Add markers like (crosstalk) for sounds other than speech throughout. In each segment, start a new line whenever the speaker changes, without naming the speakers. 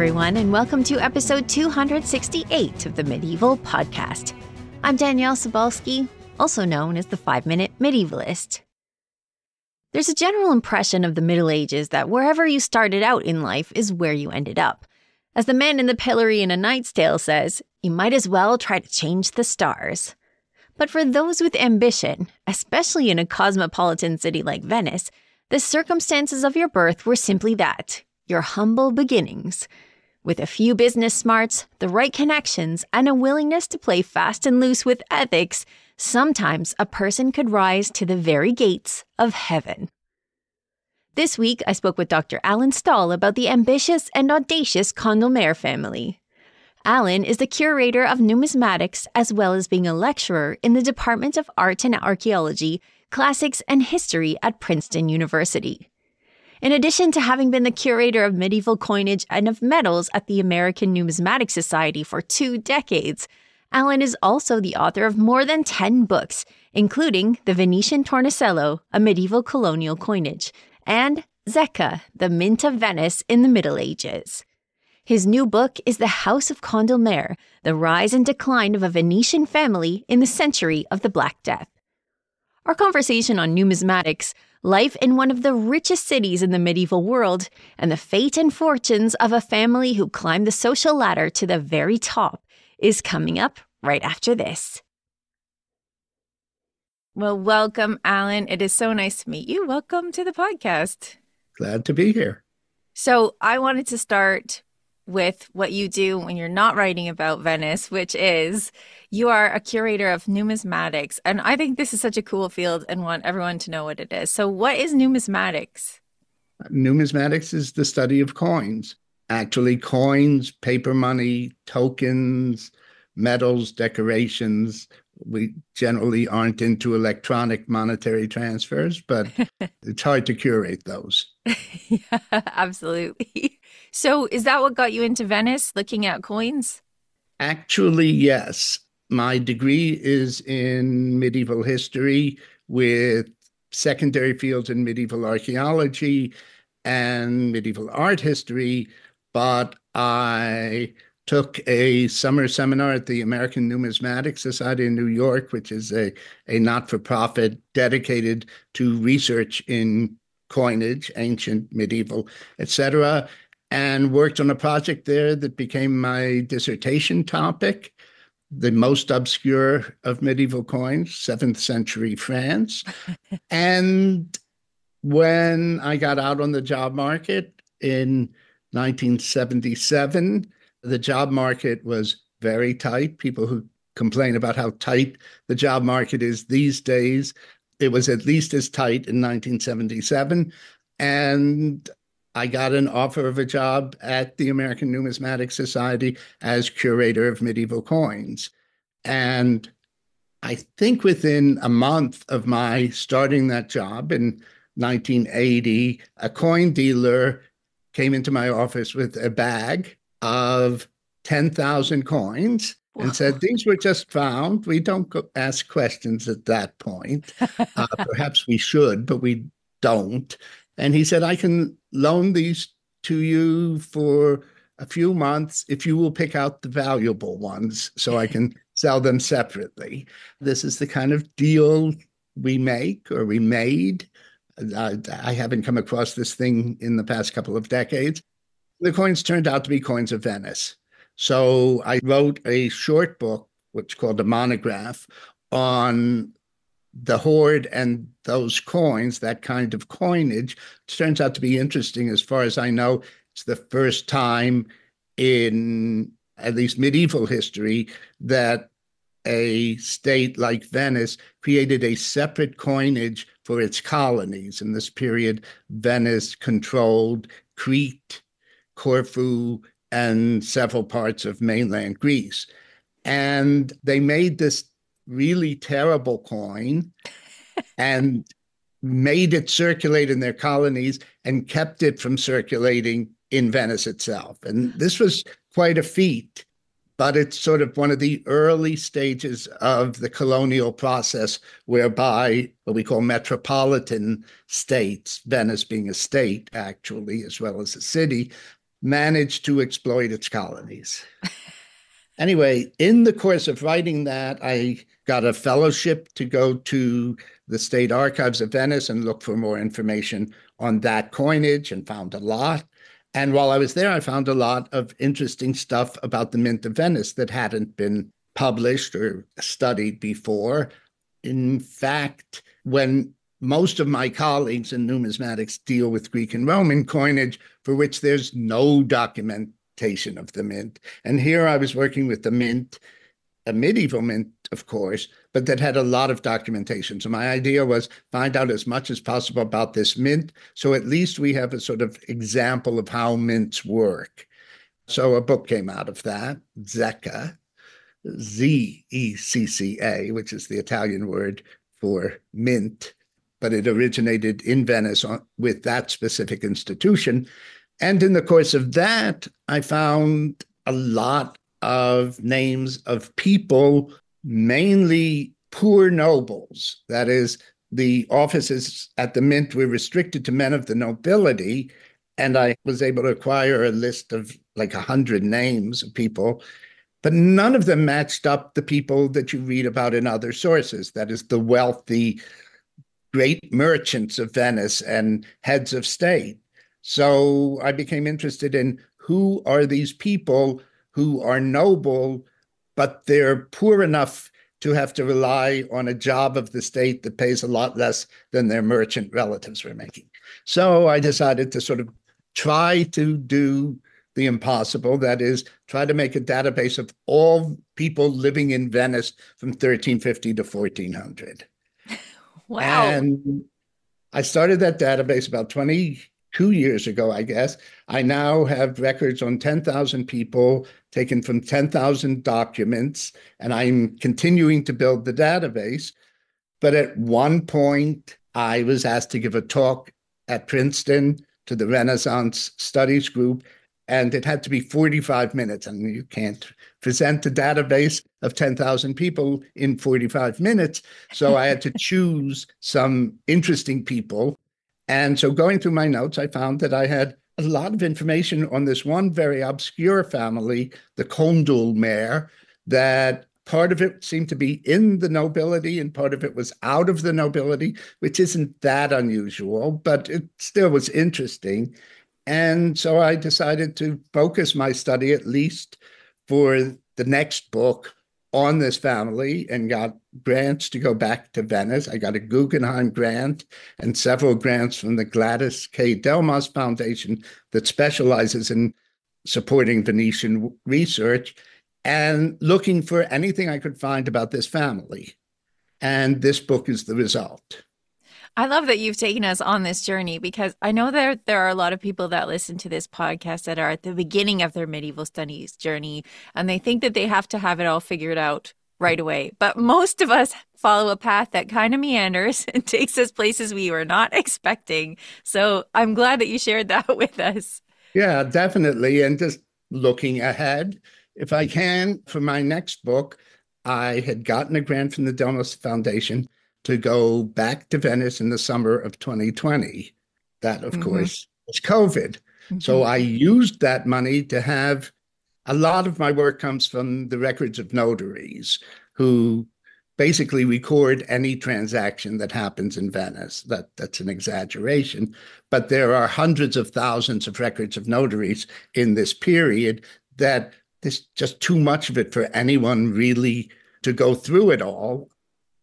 Everyone, and welcome to episode 268 of the Medieval Podcast. I'm Danièle Cybulskie, also known as the Five Minute Medievalist. There's a general impression of the Middle Ages that wherever you started out in life is where you ended up. As the man in the pillory in A Knight's Tale says, you might as well try to change the stars. But for those with ambition, especially in a cosmopolitan city like Venice, the circumstances of your birth were simply that your humble beginnings. With a few business smarts, the right connections, and a willingness to play fast and loose with ethics, sometimes a person could rise to the very gates of heaven. This week, I spoke with Dr. Alan Stahl about the ambitious and audacious Condulmer family. Alan is the curator of numismatics as well as being a lecturer in the Department of Art and Archaeology, Classics and History at Princeton University. In addition to having been the curator of medieval coinage and of medals at the American Numismatic Society for two decades, Alan is also the author of more than 10 books, including The Venetian Tornesello, a medieval colonial coinage, and Zecca, the Mint of Venice in the Middle Ages. His new book is The House of Condulmer, The Rise and Decline of a Venetian Family in the Century of the Black Death. Our conversation on numismatics life in one of the richest cities in the medieval world, and the fate and fortunes of a family who climbed the social ladder to the very top is coming up right after this. Well, welcome, Alan. It is so nice to meet you. Welcome to the podcast.
Glad to be here.
So, I wanted to start with what you do when you're not writing about Venice, which is you are a curator of numismatics. And I think this is such a cool field and want everyone to know what it is. So, what is numismatics?
Numismatics is the study of coins, actually, coins, paper money, tokens, medals, decorations. We generally aren't into electronic monetary transfers, but (laughs) it's hard to curate those. (laughs)
yeah, absolutely. So, is that what got you into Venice, looking at coins?
Actually, yes. My degree is in medieval history with secondary fields in medieval archaeology and medieval art history, but I took a summer seminar at the American Numismatic Society in New York, which is a, a not for profit dedicated to research in coinage, ancient, medieval, etc and worked on a project there that became my dissertation topic the most obscure of medieval coins, seventh century France. (laughs) and when I got out on the job market in 1977, the job market was very tight. People who complain about how tight the job market is these days, it was at least as tight in 1977. And I got an offer of a job at the American Numismatic Society as curator of medieval coins. And I think within a month of my starting that job in 1980, a coin dealer came into my office with a bag of 10,000 coins and said, These were just found. We don't ask questions at that point. (laughs) Uh, perhaps we should, but we don't. And he said, I can loan these to you for a few months if you will pick out the valuable ones so I can (laughs) sell them separately. This is the kind of deal we make or we made. Uh, I haven't come across this thing in the past couple of decades. The coins turned out to be coins of Venice. So I wrote a short book, which called a monograph, on the hoard and those coins, that kind of coinage, turns out to be interesting. As far as I know, it's the first time in at least medieval history that a state like Venice created a separate coinage for its colonies. In this period, Venice controlled Crete, Corfu, and several parts of mainland Greece. And they made this really terrible coin and made it circulate in their colonies and kept it from circulating in Venice itself. And this was quite a feat, but it's sort of one of the early stages of the colonial process whereby what we call metropolitan states, Venice being a state actually, as well as a city, managed to exploit its colonies. (laughs) anyway, in the course of writing that, I got a fellowship to go to the State Archives of Venice and look for more information on that coinage and found a lot. And while I was there, I found a lot of interesting stuff about the Mint of Venice that hadn't been published or studied before. In fact, when most of my colleagues in numismatics deal with Greek and Roman coinage for which there's no documentation of the mint. And here I was working with the mint, a medieval mint, of course, but that had a lot of documentation. So my idea was find out as much as possible about this mint. So at least we have a sort of example of how mints work. So a book came out of that, Zecca, Z E C C A, which is the Italian word for mint, but it originated in Venice with that specific institution. And in the course of that, I found a lot of names of people, mainly poor nobles. That is, the offices at the Mint were restricted to men of the nobility. And I was able to acquire a list of like a hundred names of people, but none of them matched up the people that you read about in other sources. That is, the wealthy great merchants of Venice and heads of state. So I became interested in who are these people who are noble, but they're poor enough to have to rely on a job of the state that pays a lot less than their merchant relatives were making. So I decided to sort of try to do the impossible that is, try to make a database of all people living in Venice from 1350 to 1400. (laughs)
Wow.
And I started that database about 22 years ago, I guess. I now have records on 10,000 people taken from 10,000 documents, and I'm continuing to build the database. But at one point, I was asked to give a talk at Princeton to the Renaissance Studies Group, and it had to be 45 minutes. And you can't present a database of 10,000 people in 45 minutes. So I had to (laughs) choose some interesting people. And so going through my notes, I found that I had a lot of information on this one very obscure family, the Condulmer, that part of it seemed to be in the nobility and part of it was out of the nobility, which isn't that unusual, but it still was interesting. And so I decided to focus my study, at least for the next book, on this family and got grants to go back to Venice. I got a Guggenheim grant and several grants from the Gladys K. Delmas Foundation that specializes in supporting Venetian research and looking for anything I could find about this family. And this book is the result.
I love that you've taken us on this journey because I know that there are a lot of people that listen to this podcast that are at the beginning of their medieval studies journey and they think that they have to have it all figured out right away. But most of us follow a path that kind of meanders (laughs) and takes us places we were not expecting. So I'm glad that you shared that (laughs) with us.
Yeah, definitely. And just looking ahead, if I can, for my next book, I had gotten a grant from the Donos Foundation to go back to Venice in the summer of 2020. That, of mm-hmm. course, was COVID. Mm-hmm. So I used that money to have a lot of my work comes from the records of notaries who basically record any transaction that happens in Venice. That that's an exaggeration, but there are hundreds of thousands of records of notaries in this period that there's just too much of it for anyone really to go through it all.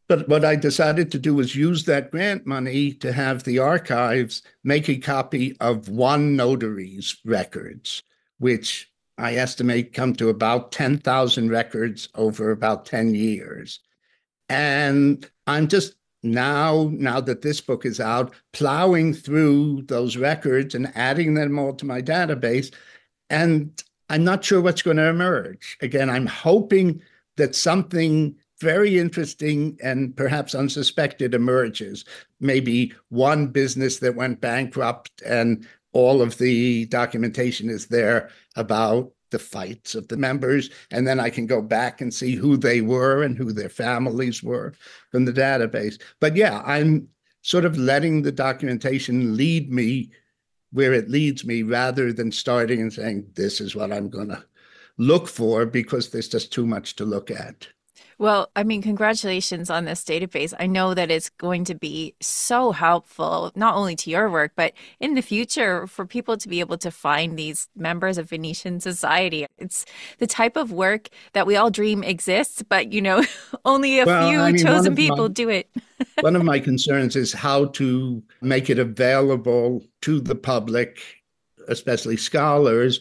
But what I decided to do was use that grant money to have the archives make a copy of one notary's records, which I estimate come to about 10,000 records over about 10 years. And I'm just now, now that this book is out, plowing through those records and adding them all to my database. And I'm not sure what's going to emerge. Again, I'm hoping that something very interesting and perhaps unsuspected emerges. Maybe one business that went bankrupt and all of the documentation is there about the fights of the members. And then I can go back and see who they were and who their families were from the database. But yeah, I'm sort of letting the documentation lead me where it leads me rather than starting and saying, this is what I'm going to look for because there's just too much to look at.
Well, I mean, congratulations on this database. I know that it's going to be so helpful, not only to your work, but in the future for people to be able to find these members of Venetian society. It's the type of work that we all dream exists, but, you know, (laughs) only a well, few I mean, chosen people my, do it. (laughs)
one of my concerns is how to make it available to the public, especially scholars,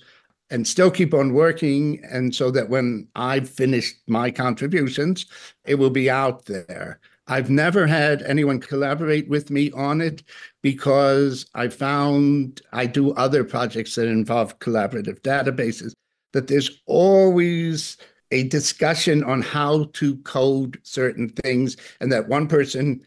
and still keep on working. And so that when I've finished my contributions, it will be out there. I've never had anyone collaborate with me on it because I found I do other projects that involve collaborative databases, that there's always a discussion on how to code certain things, and that one person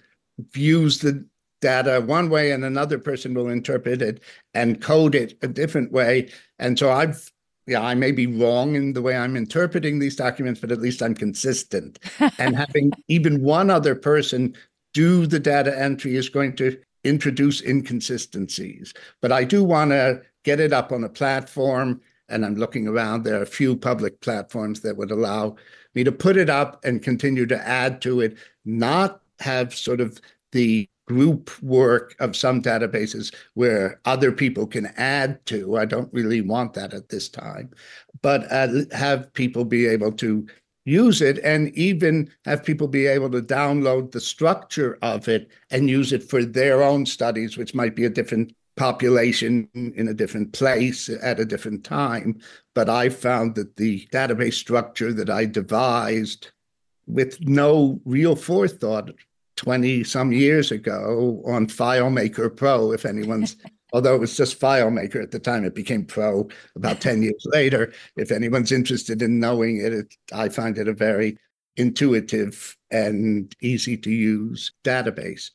views the data uh, one way and another person will interpret it and code it a different way. And so I've, yeah, I may be wrong in the way I'm interpreting these documents, but at least I'm consistent. (laughs) and having even one other person do the data entry is going to introduce inconsistencies. But I do want to get it up on a platform. And I'm looking around. There are a few public platforms that would allow me to put it up and continue to add to it, not have sort of the group work of some databases where other people can add to. I don't really want that at this time, but uh, have people be able to use it and even have people be able to download the structure of it and use it for their own studies, which might be a different population in a different place at a different time. But I found that the database structure that I devised with no real forethought 20 some years ago on FileMaker Pro, if anyone's, (laughs) although it was just FileMaker at the time, it became Pro about 10 (laughs) years later. If anyone's interested in knowing it, it I find it a very intuitive and easy to use database.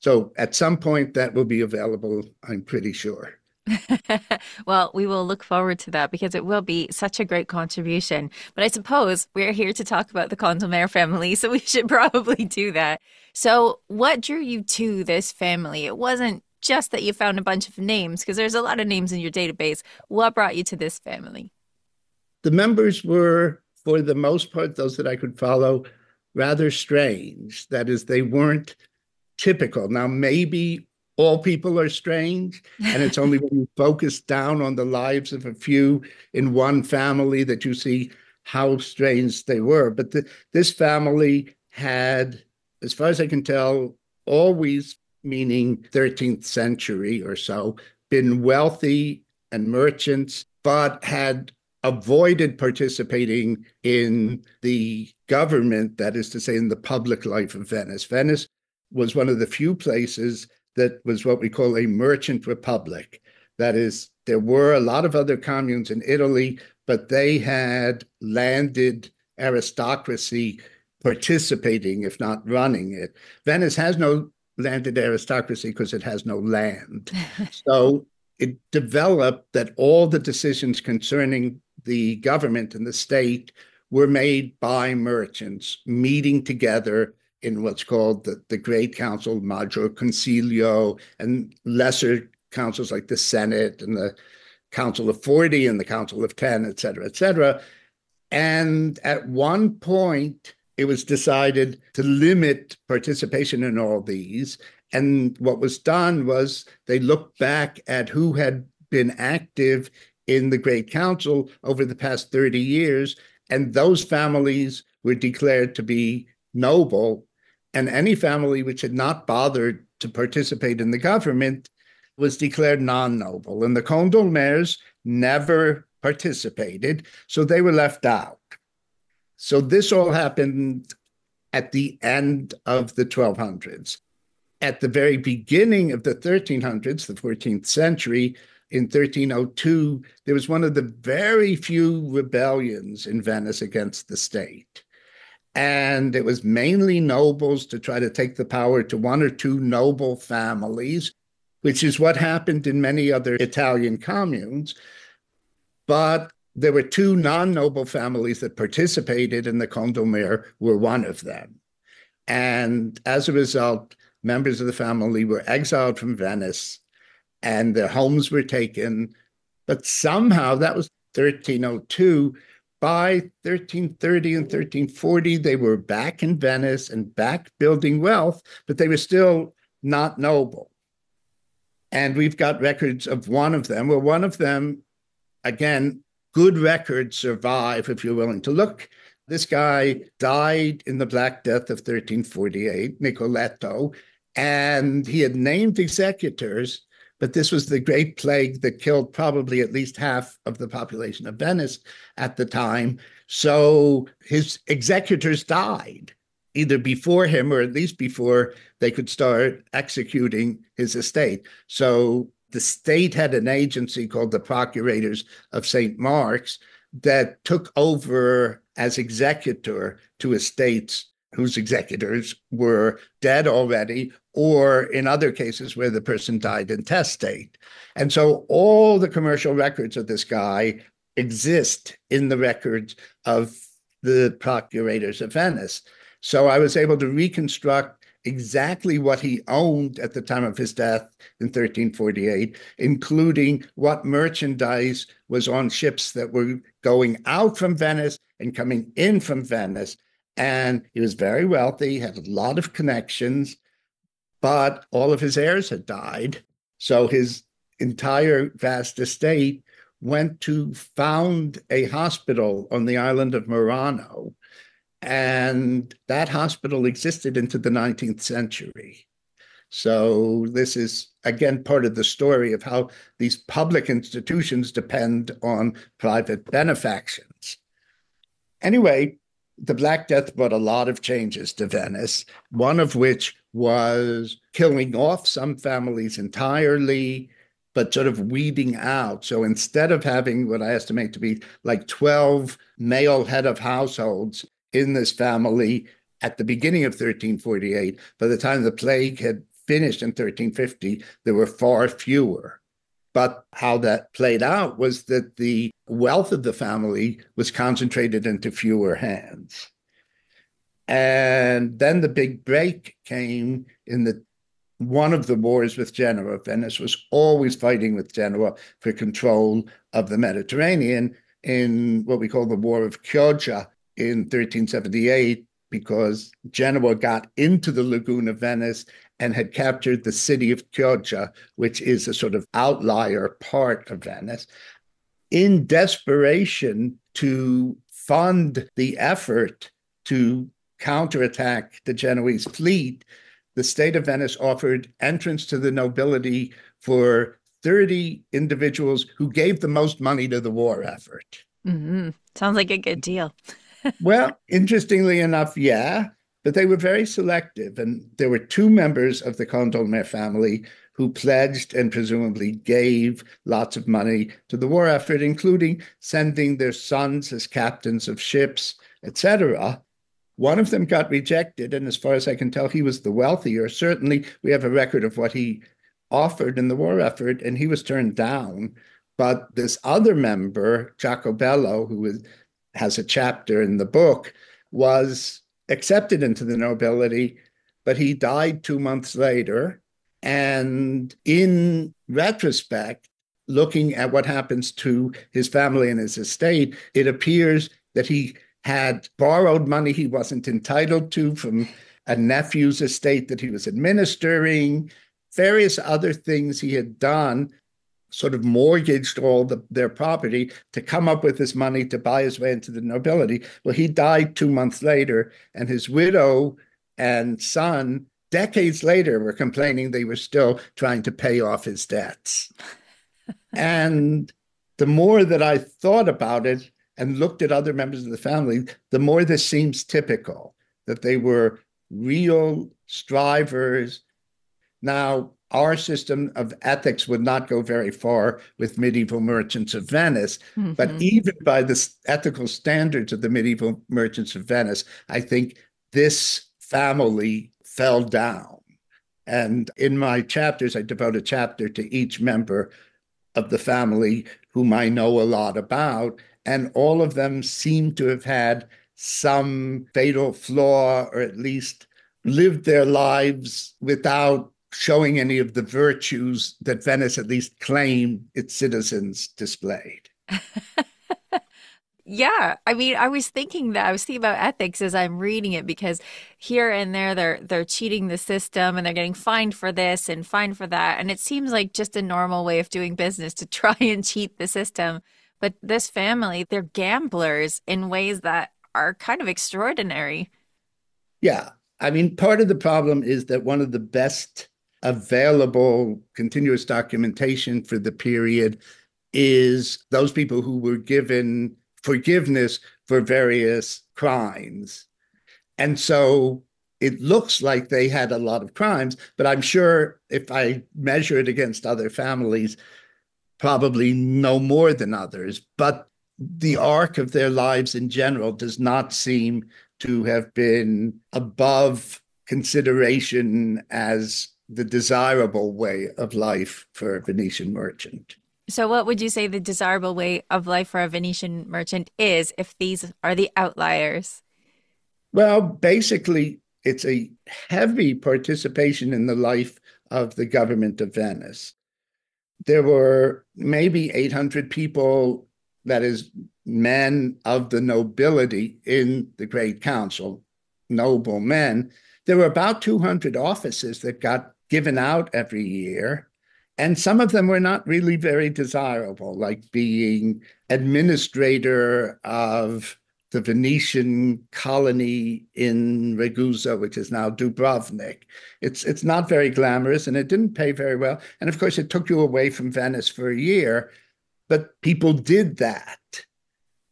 So at some point that will be available, I'm pretty sure. (laughs)
well, we will look forward to that because it will be such a great contribution. But I suppose we're here to talk about the Condulmer family, so we should (laughs) probably do that. So, what drew you to this family? It wasn't just that you found a bunch of names, because there's a lot of names in your database. What brought you to this family?
The members were, for the most part, those that I could follow, rather strange. That is, they weren't typical. Now, maybe all people are strange. And it's only when you focus down on the lives of a few in one family that you see how strange they were. But the, this family had, as far as I can tell, always, meaning 13th century or so, been wealthy and merchants, but had avoided participating in the government, that is to say, in the public life of Venice. Venice was one of the few places that was what we call a merchant republic. That is, there were a lot of other communes in Italy, but they had landed aristocracy participating, if not running it. Venice has no landed aristocracy because it has no land. (laughs) so it developed that all the decisions concerning the government and the state were made by merchants meeting together in what's called the, the Great Council, Maggior Consiglio, and lesser councils like the Senate and the Council of 40 and the Council of 10, et cetera, et cetera. And at one point, it was decided to limit participation in all these. And what was done was they looked back at who had been active in the Great Council over the past 30 years, and those families were declared to be noble and any family which had not bothered to participate in the government was declared non noble. And the Condulmers never participated, so they were left out. So this all happened at the end of the 1200s. At the very beginning of the 1300s, the 14th century, in 1302, there was one of the very few rebellions in Venice against the state. And it was mainly nobles to try to take the power to one or two noble families, which is what happened in many other Italian communes. But there were two non noble families that participated, and the Condulmer were one of them. And as a result, members of the family were exiled from Venice and their homes were taken. But somehow that was 1302. By 1330 and 1340, they were back in Venice and back building wealth, but they were still not noble. And we've got records of one of them. Well, one of them, again, good records survive if you're willing to look. This guy died in the Black Death of 1348, Nicoletto, and he had named executors but this was the Great Plague that killed probably at least half of the population of Venice at the time. So his executors died either before him or at least before they could start executing his estate. So the state had an agency called the Procurators of St. Mark's that took over as executor to estates whose executors were dead already, or in other cases where the person died intestate. And so all the commercial records of this guy exist in the records of the procurators of Venice. So I was able to reconstruct exactly what he owned at the time of his death in 1348, including what merchandise was on ships that were going out from Venice and coming in from Venice. And he was very wealthy, had a lot of connections, but all of his heirs had died. So his entire vast estate went to found a hospital on the island of Murano. And that hospital existed into the 19th century. So, this is again part of the story of how these public institutions depend on private benefactions. Anyway, the Black Death brought a lot of changes to Venice, one of which was killing off some families entirely, but sort of weeding out. So instead of having what I estimate to be like 12 male head of households in this family at the beginning of 1348, by the time the plague had finished in 1350, there were far fewer. But how that played out was that the wealth of the family was concentrated into fewer hands. And then the big break came in the one of the wars with Genoa. Venice was always fighting with Genoa for control of the Mediterranean in what we call the War of Chioggia in 1378, because Genoa got into the lagoon of Venice and had captured the city of Chioggia, which is a sort of outlier part of Venice. In desperation to fund the effort to counterattack the Genoese fleet, the state of Venice offered entrance to the nobility for 30 individuals who gave the most money to the war effort.
Mm-hmm. Sounds like a good deal. (laughs)
well, interestingly enough, yeah. But they were very selective, and there were two members of the Condulmer family who pledged and presumably gave lots of money to the war effort, including sending their sons as captains of ships, etc. One of them got rejected, and as far as I can tell, he was the wealthier. Certainly, we have a record of what he offered in the war effort, and he was turned down. But this other member, Jacobello, who has a chapter in the book, was accepted into the nobility, but he died two months later. And in retrospect, looking at what happens to his family and his estate, it appears that he had borrowed money he wasn't entitled to from a nephew's estate that he was administering, various other things he had done sort of mortgaged all the, their property to come up with this money to buy his way into the nobility. Well, he died two months later, and his widow and son, decades later, were complaining they were still trying to pay off his debts. (laughs) and the more that I thought about it and looked at other members of the family, the more this seems typical that they were real strivers. Now, our system of ethics would not go very far with medieval merchants of Venice. Mm-hmm. But even by the ethical standards of the medieval merchants of Venice, I think this family fell down. And in my chapters, I devote a chapter to each member of the family whom I know a lot about. And all of them seem to have had some fatal flaw or at least lived their lives without showing any of the virtues that Venice at least claimed its citizens displayed. (laughs)
Yeah, I mean, I was thinking that I was thinking about ethics as I'm reading it because here and there they're they're cheating the system and they're getting fined for this and fined for that, and it seems like just a normal way of doing business to try (laughs) and cheat the system. But this family, they're gamblers in ways that are kind of extraordinary.
Yeah, I mean, part of the problem is that one of the best available continuous documentation for the period is those people who were given forgiveness for various crimes. And so it looks like they had a lot of crimes, but I'm sure if I measure it against other families, probably no more than others. But the arc of their lives in general does not seem to have been above consideration as the desirable way of life for a Venetian merchant.
So, what would you say the desirable way of life for a Venetian merchant is if these are the outliers?
Well, basically, it's a heavy participation in the life of the government of Venice. There were maybe 800 people, that is, men of the nobility in the Great Council, noble men. There were about 200 offices that got given out every year. And some of them were not really very desirable, like being administrator of the Venetian colony in Ragusa, which is now Dubrovnik. It's it's not very glamorous and it didn't pay very well. And of course, it took you away from Venice for a year, but people did that.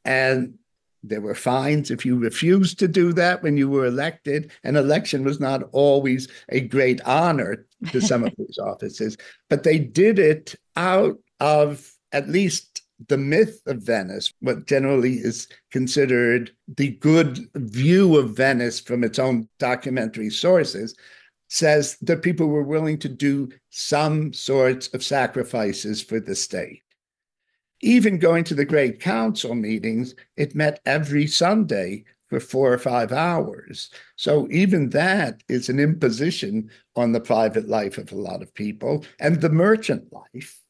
And there were fines if you refused to do that when you were elected. An election was not always a great honor to some of (laughs) these offices, but they did it out of at least the myth of Venice, what generally is considered the good view of Venice from its own documentary sources, says that people were willing to do some sorts of sacrifices for the state. Even going to the Great Council meetings, it met every Sunday for four or five hours. So even that is an imposition on the private life of a lot of people and the merchant life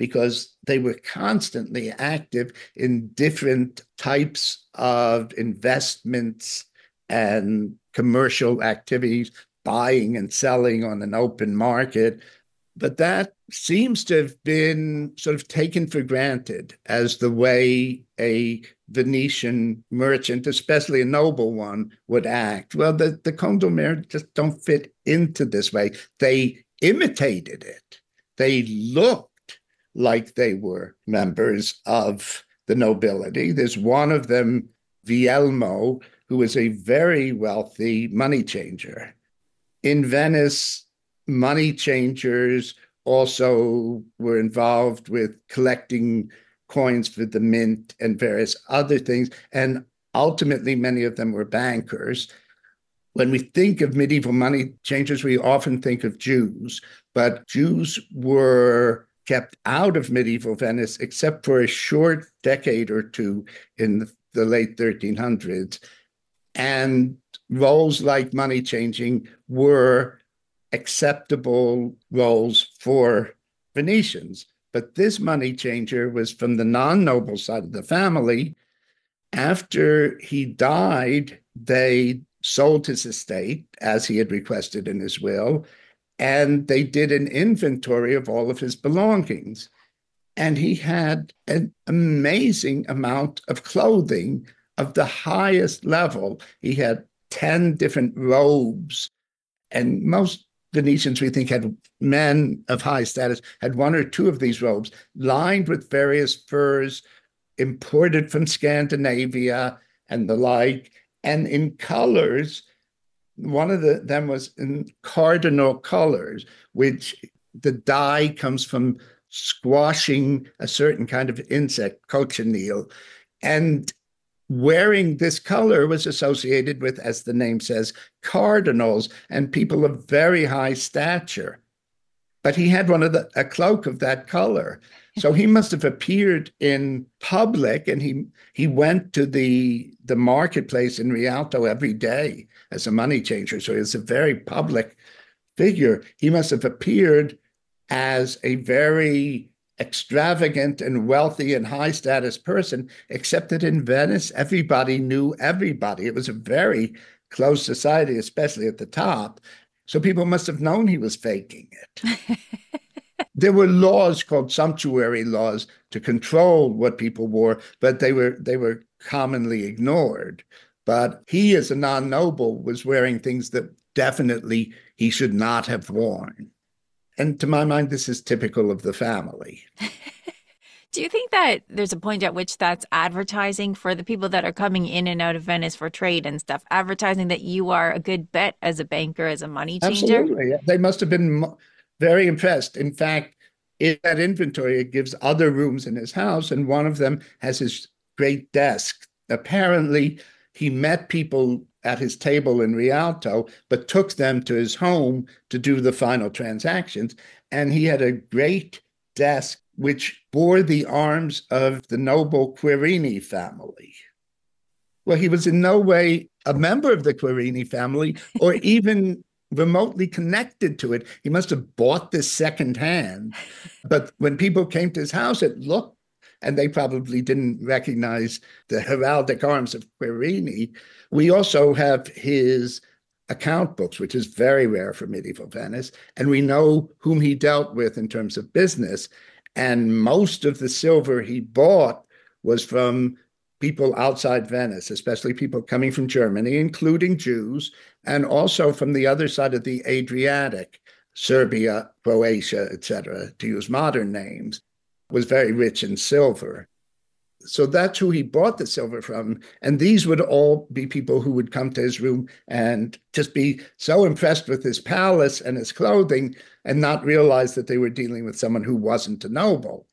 because they were constantly active in different types of investments and commercial activities, buying and selling on an open market. But that seems to have been sort of taken for granted as the way a Venetian merchant, especially a noble one, would act. Well, the, the Condottieri just don't fit into this way. They imitated it. They looked like they were members of the nobility. There's one of them, Vielmo, who is a very wealthy money changer. In Venice, money changers also were involved with collecting coins for the mint and various other things. And ultimately, many of them were bankers. When we think of medieval money changers, we often think of Jews, but Jews were kept out of medieval Venice except for a short decade or two in the late 1300s. And roles like money changing were acceptable roles for Venetians. But this money changer was from the non noble side of the family. After he died, they sold his estate as he had requested in his will, and they did an inventory of all of his belongings. And he had an amazing amount of clothing of the highest level. He had 10 different robes, and most Venetians, we think, had men of high status, had one or two of these robes lined with various furs imported from Scandinavia and the like, and in colors. One of the, them was in cardinal colors, which the dye comes from squashing a certain kind of insect, cochineal. And wearing this color was associated with, as the name says, cardinals and people of very high stature. But he had one of the a cloak of that color. So he must have appeared in public and he he went to the the marketplace in Rialto every day as a money changer. So he was a very public figure. He must have appeared as a very extravagant and wealthy and high status person, except that in Venice, everybody knew everybody. It was a very closed society, especially at the top. So people must have known he was faking it. (laughs) there were laws called sumptuary laws to control what people wore, but they were they were commonly ignored. But he, as a non-noble, was wearing things that definitely he should not have worn. And to my mind, this is typical of the family. (laughs)
Do you think that there's a point at which that's advertising for the people that are coming in and out of Venice for trade and stuff? Advertising that you are a good bet as a banker, as a money changer?
Absolutely. They must have been very impressed. In fact, in that inventory, it gives other rooms in his house, and one of them has his great desk. Apparently, he met people at his table in Rialto, but took them to his home to do the final transactions. And he had a great desk which bore the arms of the noble Querini family. Well, he was in no way a member of the Querini family or even remotely connected to it. He must have bought this secondhand. But when people came to his house, it looked, and they probably didn't recognize the heraldic arms of Querini. We also have his account books, which is very rare for medieval Venice, and we know whom he dealt with in terms of business. And most of the silver he bought was from people outside Venice, especially people coming from Germany, including Jews, and also from the other side of the Adriatic, Serbia, Croatia, etc., to use modern names, was very rich in silver. So that's who he bought the silver from. And these would all be people who would come to his room and just be so impressed with his palace and his clothing and not realize that they were dealing with someone who wasn't a noble.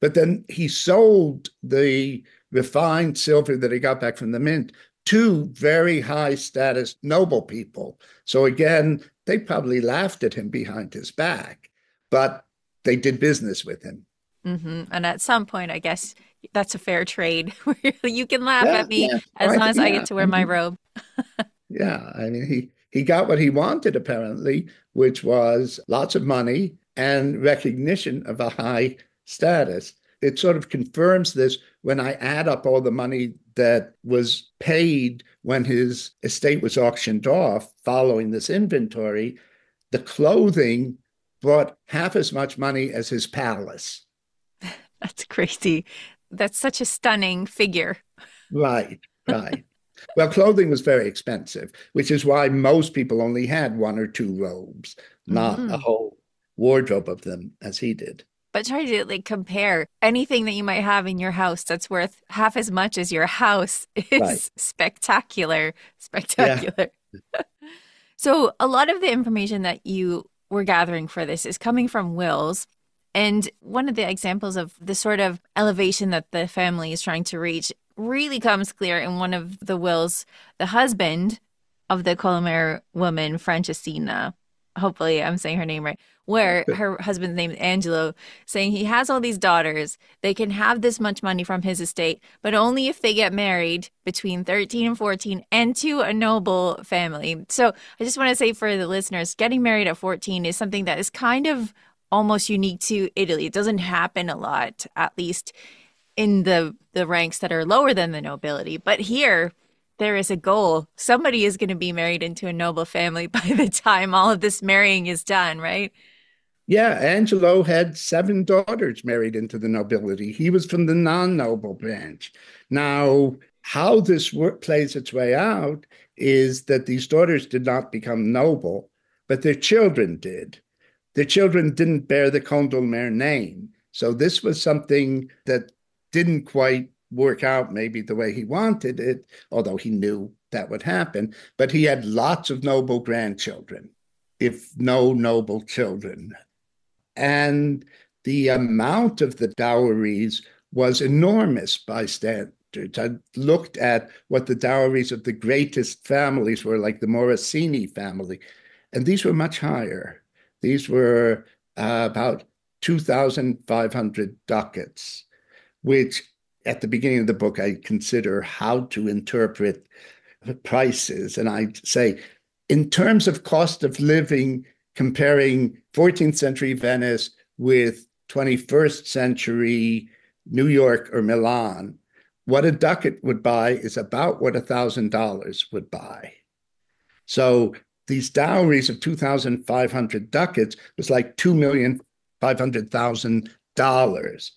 But then he sold the refined silver that he got back from the mint to very high status noble people. So again, they probably laughed at him behind his back, but they did business with him.
Mm-hmm. And at some point, I guess that's a fair trade where (laughs) you can laugh yeah, at me yeah. as long as yeah. I get to wear my robe. (laughs)
yeah, I mean, he he got what he wanted apparently, which was lots of money and recognition of a high status. It sort of confirms this when I add up all the money that was paid when his estate was auctioned off following this inventory. The clothing brought half as much money as his palace. (laughs)
That's crazy. That's such a stunning figure.
Right, right. well, clothing was very expensive, which is why most people only had one or two robes, not mm-hmm. a whole wardrobe of them as he did.
But try to like compare anything that you might have in your house that's worth half as much as your house (laughs) is right. spectacular. Spectacular. Yeah. (laughs) so a lot of the information that you were gathering for this is coming from wills and one of the examples of the sort of elevation that the family is trying to reach really comes clear in one of the wills. The husband of the Colimare woman, Francesina, hopefully I'm saying her name right, where (laughs) her husband's name is Angelo, saying he has all these daughters. They can have this much money from his estate, but only if they get married between 13 and 14 and to a noble family. So I just want to say for the listeners, getting married at 14 is something that is kind of almost unique to Italy. It doesn't happen a lot, at least in the the ranks that are lower than the nobility. But here, there is a goal. Somebody is going to be married into a noble family (laughs) by the time all of this marrying is done, right?
Yeah, Angelo had seven daughters married into the nobility. He was from the non-noble branch. Now, how this work plays its way out is that these daughters did not become noble, but their children did. Their children didn't bear the Condulmer name. So this was something that didn't quite work out maybe the way he wanted it, although he knew that would happen. But he had lots of noble grandchildren, if no noble children. And the amount of the dowries was enormous by standards. I looked at what the dowries of the greatest families were, like the Morosini family, and these were much higher. These were uh, about 2,500 ducats, which at the beginning of the book I consider how to interpret prices. And I say, in terms of cost of living comparing 14th century Venice with 21st century New York or Milan, what a ducat would buy is about what a $1,000 would buy. So these dowries of 2,500 ducats was like $2,500,000.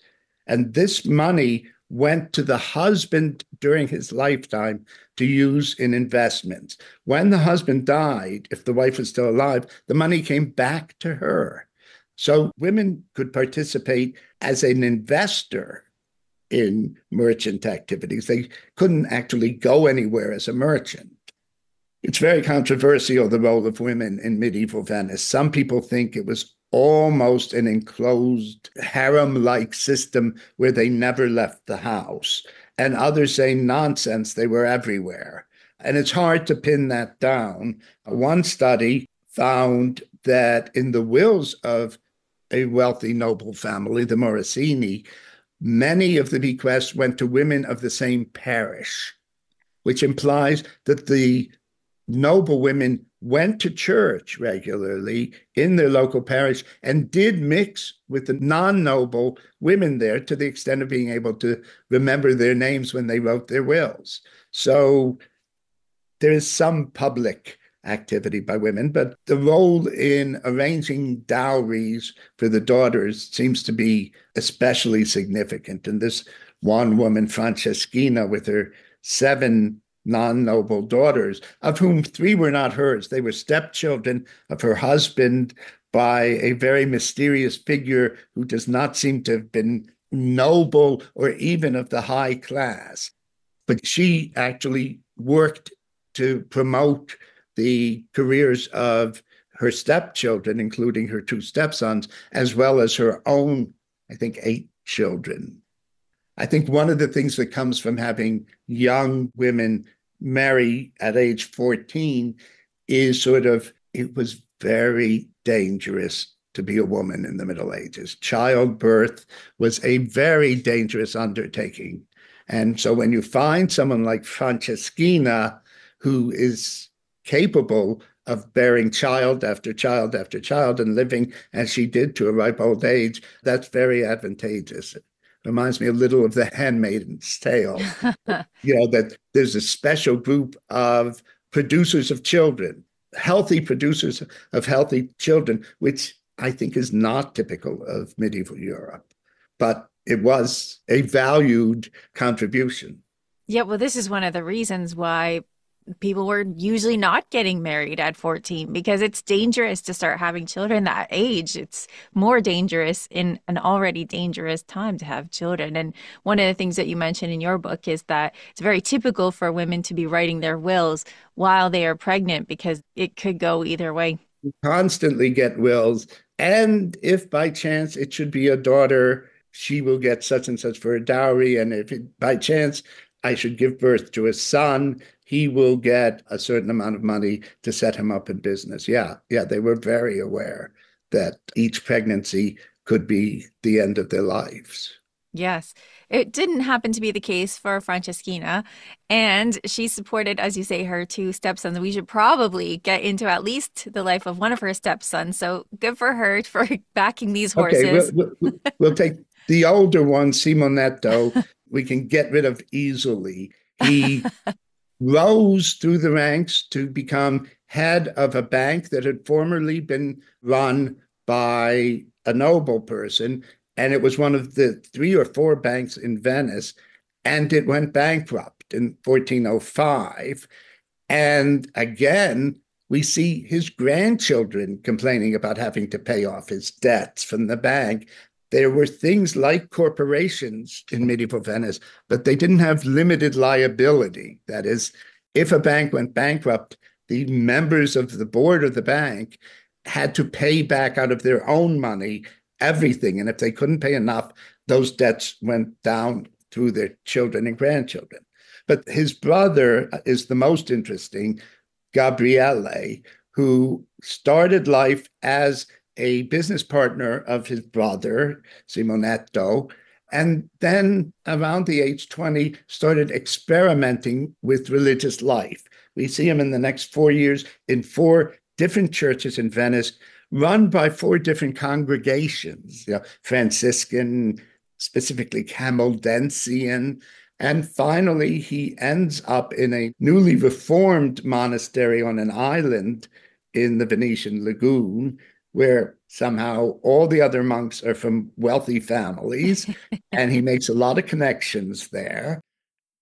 And this money went to the husband during his lifetime to use in investments. When the husband died, if the wife was still alive, the money came back to her. So women could participate as an investor in merchant activities. They couldn't actually go anywhere as a merchant. It's very controversial, the role of women in medieval Venice. Some people think it was almost an enclosed harem like system where they never left the house. And others say nonsense, they were everywhere. And it's hard to pin that down. One study found that in the wills of a wealthy noble family, the Morosini, many of the bequests went to women of the same parish, which implies that the noble women went to church regularly in their local parish and did mix with the non noble women there to the extent of being able to remember their names when they wrote their wills. So there is some public activity by women, but the role in arranging dowries for the daughters seems to be especially significant. And this one woman, Franceschina, with her seven non noble daughters, of whom three were not hers. They were stepchildren of her husband by a very mysterious figure who does not seem to have been noble or even of the high class. But she actually worked to promote the careers of her stepchildren, including her two stepsons, as well as her own, I think, eight children. I think one of the things that comes from having young women marry at age 14 is sort of, it was very dangerous to be a woman in the Middle Ages. Childbirth was a very dangerous undertaking. And so when you find someone like Franceschina, who is capable of bearing child after child after child and living as she did to a ripe old age, that's very advantageous. Reminds me a little of the handmaiden's tale. (laughs) you know, that there's a special group of producers of children, healthy producers of healthy children, which I think is not typical of medieval Europe. But it was a valued contribution.
Yeah, well, this is one of the reasons why people were usually not getting married at 14 because it's dangerous to start having children that age. It's more dangerous in an already dangerous time to have children. And one of the things that you mentioned in your book is that it's very typical for women to be writing their wills while they are pregnant because it could go either way.
You constantly get wills. And if by chance it should be a daughter, she will get such and such for a dowry. And if it, by chance I should give birth to a son, he will get a certain amount of money to set him up in business. Yeah, yeah, they were very aware that each pregnancy could be the end of their lives.
Yes. It didn't happen to be the case for Franceschina. And she supported, as you say, her two stepsons. We should probably get into at least the life of one of her stepsons. So good for her for (laughs) backing these horses.
Okay, we'll, we'll, we'll take the older one, Simonetto, (laughs) we can get rid of easily. (laughs) He rose through the ranks to become head of a bank that had formerly been run by a noble person. And it was one of the three or four banks in Venice. And it went bankrupt in 1405. And again, we see his grandchildren complaining about having to pay off his debts from the bank. There were things like corporations in medieval Venice, but they didn't have limited liability. That is, if a bank went bankrupt, the members of the board of the bank had to pay back out of their own money everything. And if they couldn't pay enough, those debts went down through their children and grandchildren. But his brother uh, is the most interesting, Gabriele, who started life as a business partner of his brother, Simonetto, and then around the age 20 started experimenting with religious life. We see him in the next four years in four different churches in Venice run by four different congregations, you know, Franciscan, specifically Camaldensian. And finally, he ends up in a newly reformed monastery on an island in the Venetian lagoon, where somehow all the other monks are from wealthy families. (laughs) and he makes a lot of connections there.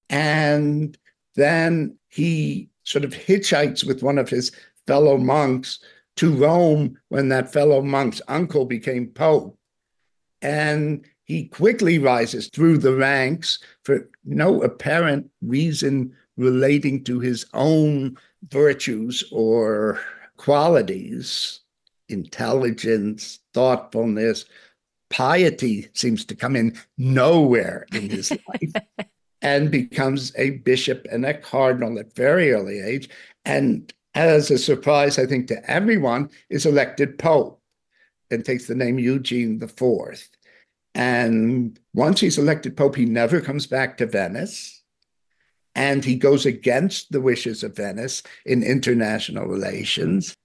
And then he sort of hitchhikes with one of his fellow monks to Rome when that fellow monk's uncle became pope. And he quickly rises through the ranks for no apparent reason relating to his own virtues or qualities, intelligence, thoughtfulness, piety seems to come in nowhere in his (laughs) life and becomes a bishop and a cardinal at very early age. And as a surprise, I think, to everyone, is elected pope and takes the name Eugene IV. And once he's elected pope, he never comes back to Venice. And he goes against the wishes of Venice in international relations.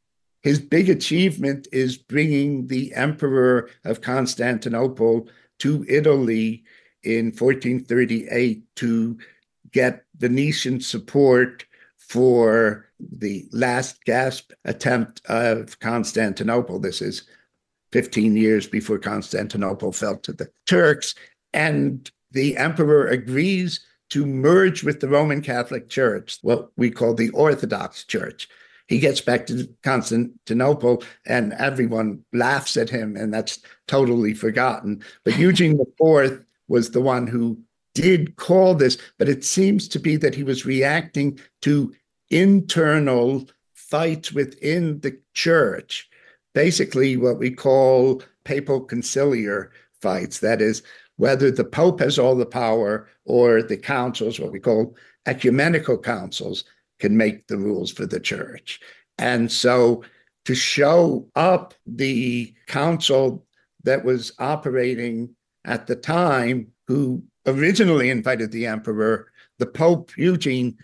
His big achievement is bringing the emperor of Constantinople to Italy in 1438 to get Venetian support for the last gasp attempt of Constantinople. This is 15 years before Constantinople fell to the Turks. And the emperor agrees to merge with the Roman Catholic Church, what we call the Orthodox Church. He gets back to Constantinople and everyone laughs at him, and that's totally forgotten. But (laughs) Eugene IV was the one who did call this, but it seems to be that he was reacting to internal fights within the church, basically what we call papal conciliar fights. That is, whether the Pope has all the power or the councils, what we call ecumenical councils, can make the rules for the church. And so to show up the council that was operating at the time, who originally invited the emperor, the Pope Eugene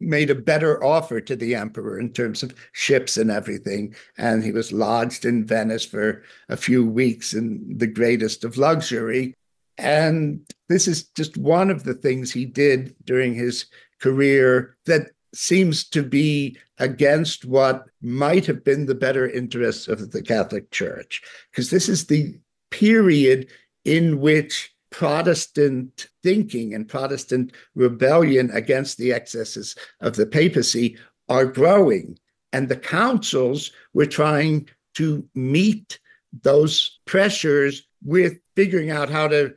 made a better offer to the emperor in terms of ships and everything. And he was lodged in Venice for a few weeks in the greatest of luxury. And this is just one of the things he did during his career that seems to be against what might have been the better interests of the Catholic Church, because this is the period in which Protestant thinking and Protestant rebellion against the excesses of the papacy are growing. And the councils were trying to meet those pressures with figuring out how to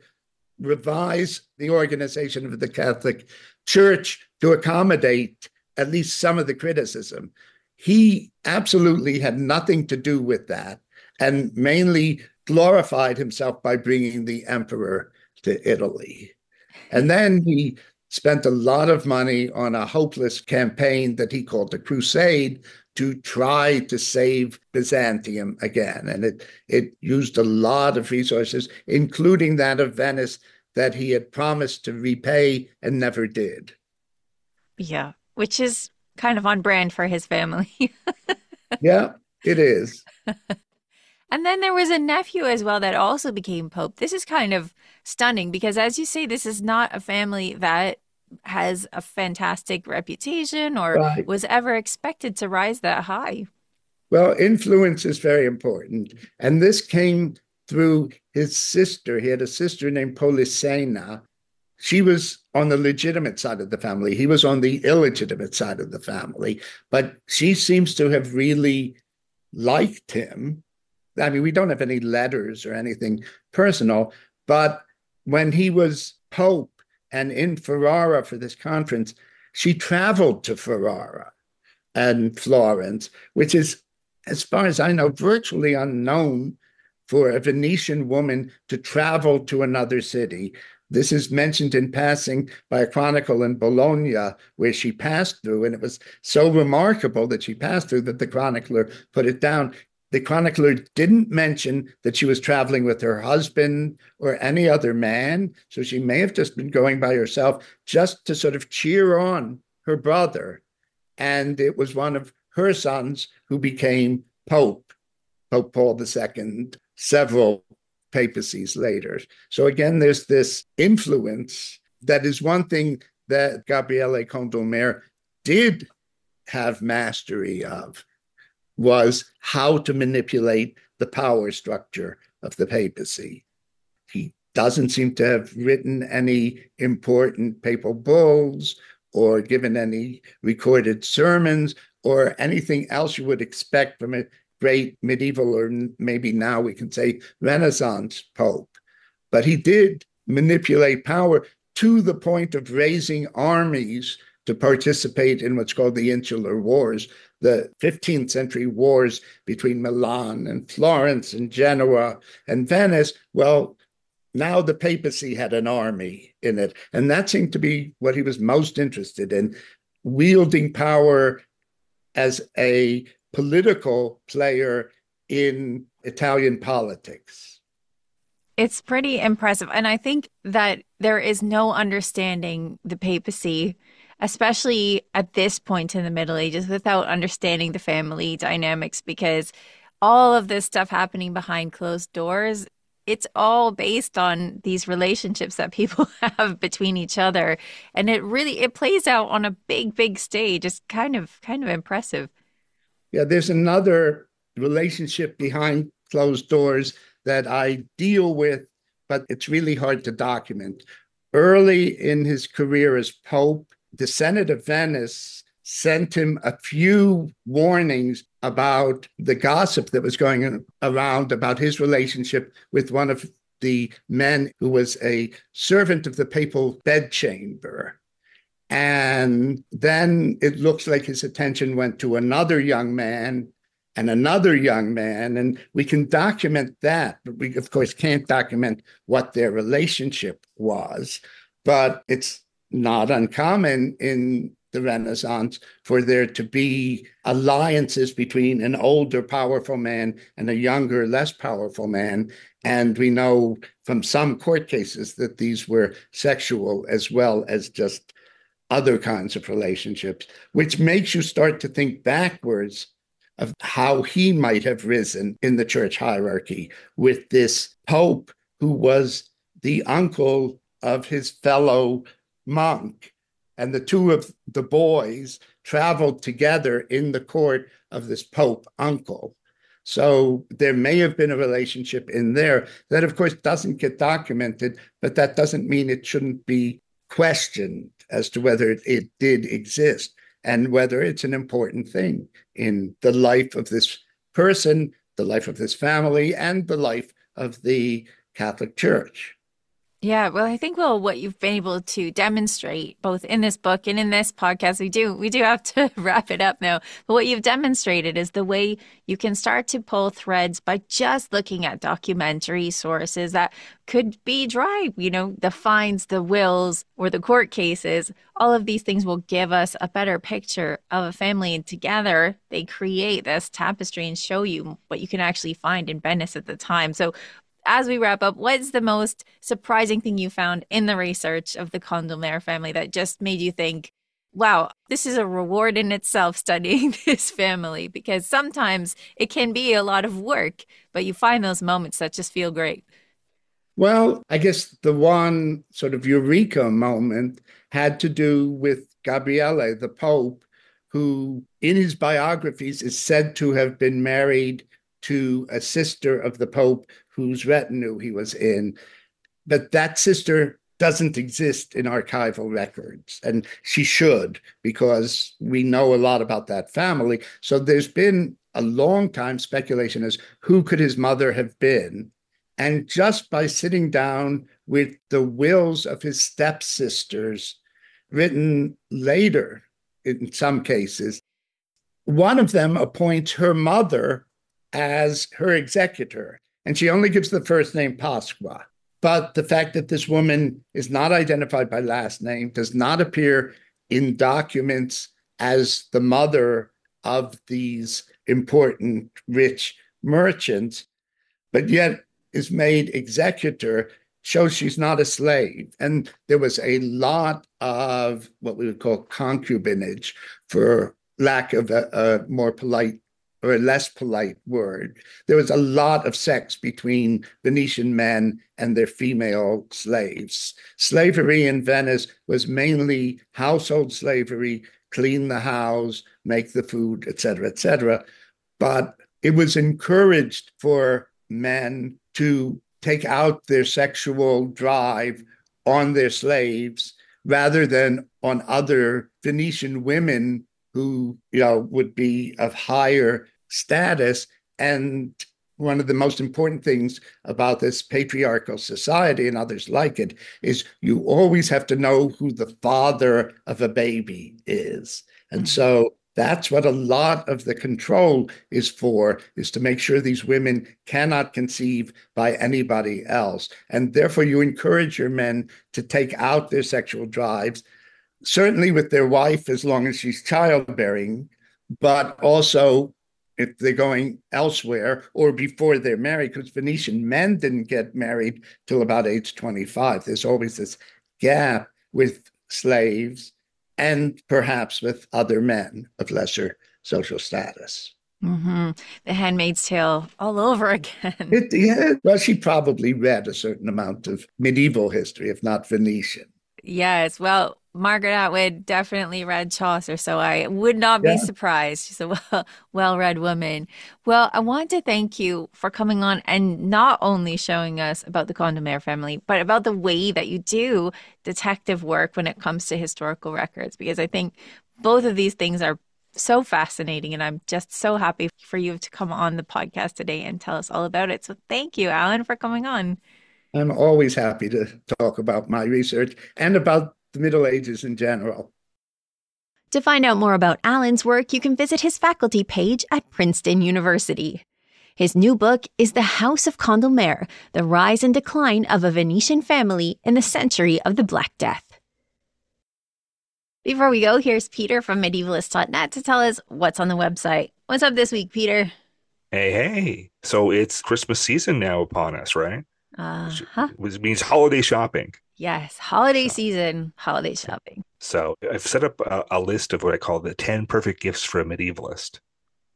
revise the organization of the Catholic Church to accommodate at least some of the criticism. He absolutely had nothing to do with that and mainly glorified himself by bringing the emperor to Italy. And then he spent a lot of money on a hopeless campaign that he called the Crusade to try to save Byzantium again. And it, it used a lot of resources, including that of Venice, that he had promised to repay and never did.
Yeah, which is kind of on brand for his family. (laughs)
yeah, it is. (laughs)
And then there was a nephew as well that also became pope. This is kind of stunning because, as you say, this is not a family that has a fantastic reputation or right. was ever expected to rise that high.
Well, influence is very important. And this came through his sister. He had a sister named Polissena. She was on the legitimate side of the family. He was on the illegitimate side of the family. But she seems to have really liked him I mean, we don't have any letters or anything personal, but when he was Pope and in Ferrara for this conference, she traveled to Ferrara and Florence, which is, as far as I know, virtually unknown for a Venetian woman to travel to another city. This is mentioned in passing by a chronicle in Bologna where she passed through, and it was so remarkable that she passed through that the chronicler put it down the chronicler didn't mention that she was traveling with her husband or any other man. So she may have just been going by herself just to sort of cheer on her brother. And it was one of her sons who became Pope Pope Paul II several papacies later. So again, there's this influence that is one thing that Gabriele Condulmer did have mastery of was how to manipulate the power structure of the papacy. He doesn't seem to have written any important papal bulls or given any recorded sermons or anything else you would expect from a great medieval or maybe now we can say Renaissance pope. But he did manipulate power to the point of raising armies to participate in what's called the Insular Wars, the 15th century wars between Milan and Florence and Genoa and Venice. Well, now the papacy had an army in it. And that seemed to be what he was most interested in wielding power as a political player in Italian politics.
It's pretty impressive. And I think that there is no understanding the papacy, especially at this point in the Middle Ages, without understanding the family dynamics, because all of this stuff happening behind closed doors it's all based on these relationships that people (laughs) have between each other and it really it plays out on a big big stage it's kind of kind of impressive
yeah there's another relationship behind closed doors that i deal with but it's really hard to document early in his career as pope the senate of venice sent him a few warnings about the gossip that was going around about his relationship with one of the men who was a servant of the papal bedchamber. And then it looks like his attention went to another young man and another young man. And we can document that, but we, of course, can't document what their relationship was. But it's not uncommon in the Renaissance for there to be alliances between an older, powerful man and a younger, less powerful man. And we know from some court cases that these were sexual as well as just other kinds of relationships, which makes you start to think backwards of how he might have risen in the church hierarchy with this pope who was the uncle of his fellow monk and the two of the boys traveled together in the court of this Pope uncle. So there may have been a relationship in there that, of course, doesn't get documented, but that doesn't mean it shouldn't be questioned as to whether it, did exist and whether it's an important thing in the life of this person, the life of this family, and the life of the Catholic Church.
Yeah, well, I think well, what you've been able to demonstrate both in this book and in this podcast, we do we do have to (laughs) wrap it up now. But what you've demonstrated is the way you can start to pull threads by just looking at documentary sources that could be dry. You know, the fines, the wills, or the court cases. All of these things will give us a better picture of a family, and together they create this tapestry and show you what you can actually find in Venice at the time. So as we wrap up, what's the most surprising thing you found in the research of the Condulmer family that just made you think, wow, this is a reward in itself (laughs) studying this family? Because sometimes it can be a lot of work, but you find those moments that just feel great.
Well, I guess the one sort of eureka moment had to do with Gabriele, the Pope, who in his biographies is said to have been married to a sister of the Pope whose retinue he was in. But that sister doesn't exist in archival records, and she should, because we know a lot about that family. So there's been a long time speculation as who could his mother have been. And just by sitting down with the wills of his stepsisters, written later in some cases, one of them appoints her mother as her executor. And she only gives the first name Pasqua. But the fact that this woman is not identified by last name, does not appear in documents as the mother of these important rich merchants, but yet is made executor, shows she's not a slave. And there was a lot of what we would call concubinage, for lack of a, a more polite or a less polite word. There was a lot of sex between Venetian men and their female slaves. Slavery in Venice was mainly household slavery, clean the house, make the food, etc., etc. But it was encouraged for men to take out their sexual drive on their slaves rather than on other Venetian women who you know would be of higher status. And one of the most important things about this patriarchal society and others like it is you always have to know who the father of a baby is. And mm-hmm. so that's what a lot of the control is for is to make sure these women cannot conceive by anybody else. And therefore you encourage your men to take out their sexual drives certainly with their wife as long as she's childbearing, but also if they're going elsewhere or before they're married, because Venetian men didn't get married till about age 25. There's always this gap with slaves and perhaps with other men of lesser social status.
Mm-hmm. The Handmaid's Tale all over again.
It, yeah, well, she probably read a certain amount of medieval history, if not Venetian.
Yes. Well, Margaret Atwood definitely read Chaucer, so I would not be yeah. surprised. She's a (laughs) well, read woman. Well, I want to thank you for coming on and not only showing us about the Condulmer family, but about the way that you do detective work when it comes to historical records, because I think both of these things are so fascinating. And I'm just so happy for you to come on the podcast today and tell us all about it. So thank you, Alan, for coming on.
I'm always happy to talk about my research and about the Middle Ages in general.
To find out more about Alan's work, you can visit his faculty page at Princeton University. His new book is The House of Condulmer The Rise and Decline of a Venetian Family in the Century of the Black Death. Before we go, here's Peter from medievalist.net to tell us what's on the website. What's up this week, Peter?
Hey, hey. So it's Christmas season now upon us, right?
Uh-huh.
Which means holiday shopping.
Yes, holiday so, season, holiday shopping.
So I've set up a, a, list of what I call the 10 perfect gifts for a medievalist.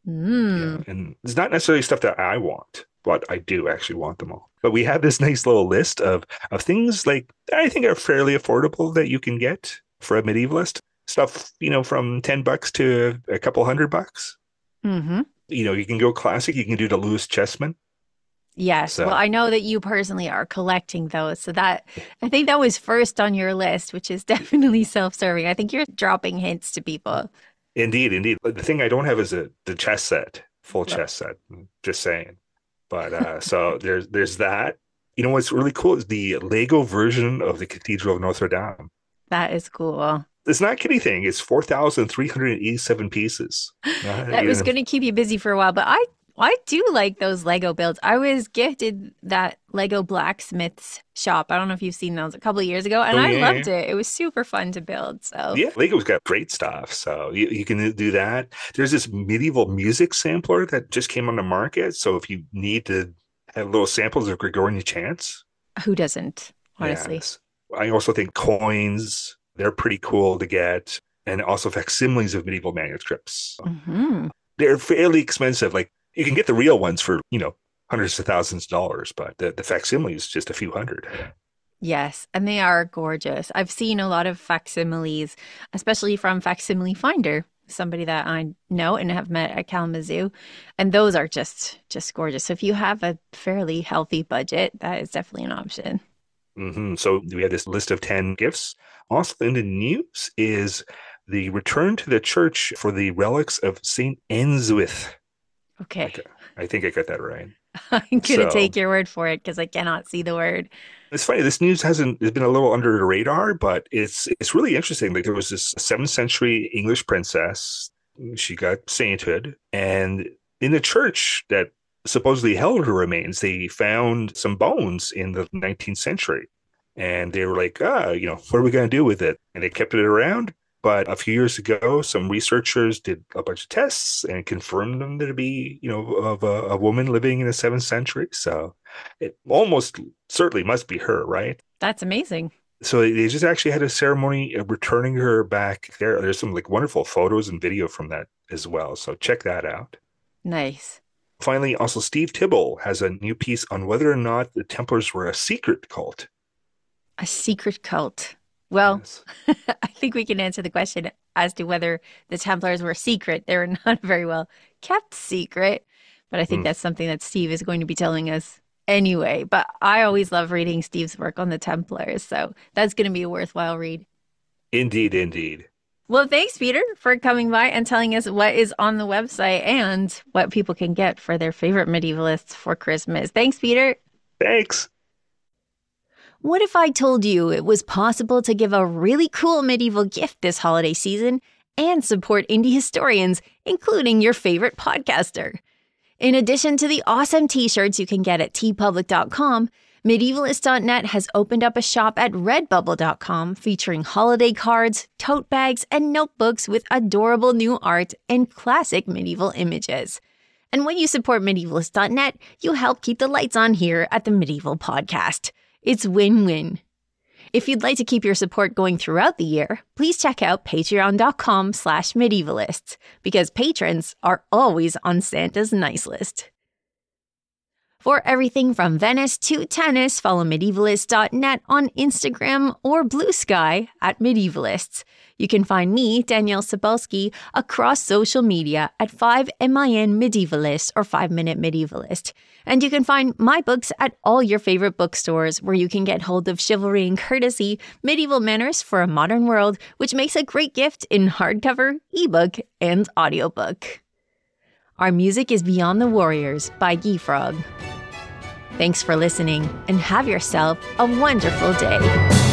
Mm.
Yeah, and it's not necessarily stuff that I want, but I do actually want them all. But we have this nice little list of, of things like I think are fairly affordable that you can get for a medievalist. Stuff, you know, from 10 bucks to a couple hundred bucks.
Mm-hmm.
You know, you can go classic. You can do the Lewis Chessman.
Yes. So. Well, I know that you personally are collecting those. So that I think that was first on your list, which is (laughs) definitely self-serving. I think you're dropping hints to people.
Indeed, indeed. The thing I don't have is a the chess set, full chess set. Just saying. But uh so there's there's that. You know what's really cool is the Lego version of the Cathedral of Notre Dame.
That is cool.
It's not kiddie thing. It's four thousand three hundred eighty-seven pieces. (laughs)
that was going to keep you busy for a while, but I I do like those Lego builds. I was gifted that Lego blacksmith's shop. I don't know if you've seen those a couple of years ago, and oh, yeah, I loved it. It was super fun to build. So
yeah, Lego's got great stuff. So you, you can do that. There's this medieval music sampler that just came on the market. So if you need to have little samples of Gregorian chants,
who doesn't? Honestly,
yes. I also think coins they're pretty cool to get, and also facsimiles of medieval manuscripts.
Mm-hmm.
They're fairly expensive, like you can get the real ones for, you know, hundreds of thousands of dollars, but the, the facsimile is just a few hundred.
Yes, and they are gorgeous. I've seen a lot of facsimiles, especially from Facsimile Finder, somebody that I know and have met at Kalamazoo, and those are just just gorgeous. So if you have a fairly healthy budget, that is definitely an option.
Mm-hmm. So we have this list of ten gifts. Also in the news is the return to the church for the relics of Saint Eanswythe.
Okay.
I think I got that right. (laughs)
I'm going to so, take your word for it because I cannot see the word.
It's funny. This news hasn't has been a little under the radar, but it's it's really interesting. Like there was this seventh century English princess. She got sainthood, and in the church that supposedly held her remains, they found some bones in the 19th century, and they were like, ah, you know, what are we going to do with it? And they kept it around. But a few years ago, some researchers did a bunch of tests and confirmed them to be, you know, of a, a woman living in the seventh century. So it almost certainly must be her, right?
That's amazing.
So they just actually had a ceremony of returning her back there. There's some like wonderful photos and video from that as well. So check that out.
Nice.
Finally, also Steve Tibble has a new piece on whether or not the Templars were a secret cult.
A secret cult. Well,
Yes. (laughs)
I think we can answer the question as to whether the Templars were secret. They were (laughs) not very well kept secret, but I think
Hmm.
that's something that Steve is going to be telling us anyway. But I always love reading Steve's work on the Templars, so that's going to be a worthwhile read.
Indeed, indeed.
Well, thanks, Peter, for coming by and telling us what is on the website and what people can get for their favorite medievalists for Christmas. Thanks, Peter.
Thanks.
What if I told you it was possible to give a really cool medieval gift this holiday season and support indie historians, including your favorite podcaster? In addition to the awesome t shirts you can get at teepublic.com, Medievalist.net has opened up a shop at redbubble.com featuring holiday cards, tote bags, and notebooks with adorable new art and classic medieval images. And when you support Medievalist.net, you help keep the lights on here at the Medieval Podcast. It's win win. If you'd like to keep your support going throughout the year, please check out patreon.com slash medievalists because patrons are always on Santa's nice list. For everything from Venice to tennis, follow medievalist.net on Instagram or Blue Sky at Medievalists. You can find me, Danièle Cybulskie, across social media at 5MIN Medievalist or 5 Minute Medievalist. And you can find my books at all your favorite bookstores where you can get hold of Chivalry and Courtesy, Medieval Manners for a Modern World, which makes a great gift in hardcover, ebook, and audiobook. Our music is Beyond the Warriors by Guy Frog. Thanks for listening and have yourself a wonderful day.